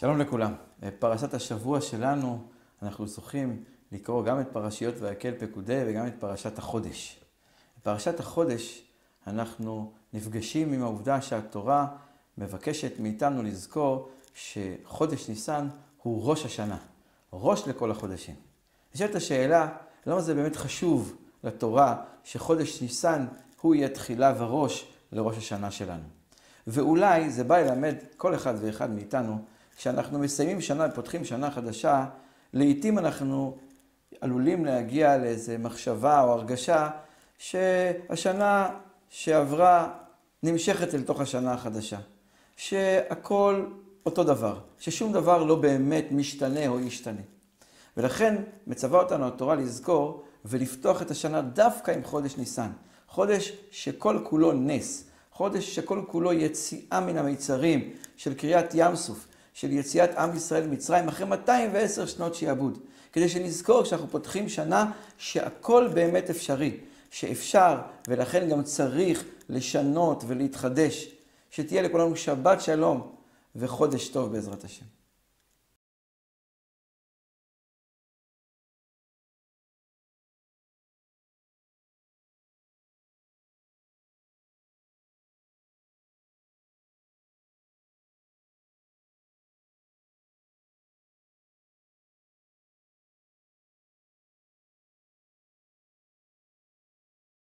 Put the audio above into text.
שלום לכולם. פרשת השבוע שלנו, אנחנו זוכים לקרוא גם את פרשיות ויקל פקודי וגם את פרשת החודש. בפרשת החודש אנחנו נפגשים עם העובדה שהתורה מבקשת מאיתנו לזכור שחודש ניסן הוא ראש השנה, ראש לכל החודשים. נשאלת השאלה, למה זה באמת חשוב לתורה שחודש ניסן הוא יהיה תחילה וראש לראש השנה שלנו. ואולי זה בא ללמד כל אחד ואחד מאיתנו כשאנחנו מסיימים שנה ופותחים שנה חדשה, לעתים אנחנו עלולים להגיע לאיזו מחשבה או הרגשה שהשנה שעברה נמשכת אל תוך השנה החדשה. שהכל אותו דבר, ששום דבר לא באמת משתנה או ישתנה. ולכן מצווה אותנו התורה לזכור ולפתוח את השנה דווקא עם חודש ניסן. חודש שכל כולו נס, חודש שכל כולו יציאה מן המיצרים של קריאת ים סוף, של יציאת עם ישראל ממצרים אחרי 210 שנות שיעבוד. כדי שנזכור כשאנחנו פותחים שנה שהכל באמת אפשרי, שאפשר ולכן גם צריך לשנות ולהתחדש. שתהיה לכולנו שבת שלום וחודש טוב בעזרת השם.